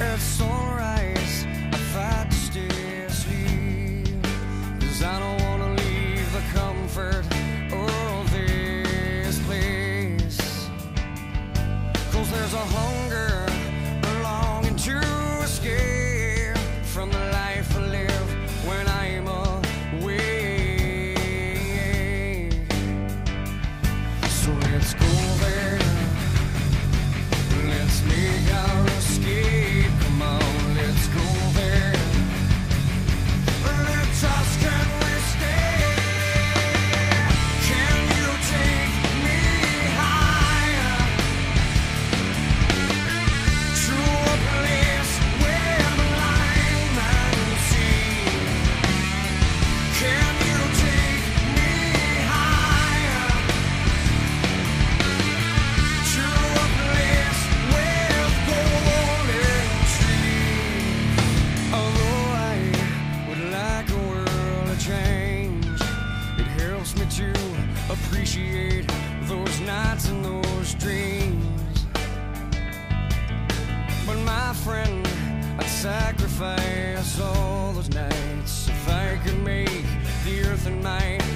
It's alright. I fight to stay I don't wanna leave the comfort of this there's a hunger, a longing to escape from the nights and those dreams. But my friend, I'd sacrifice all those nights if I could make the earth and night.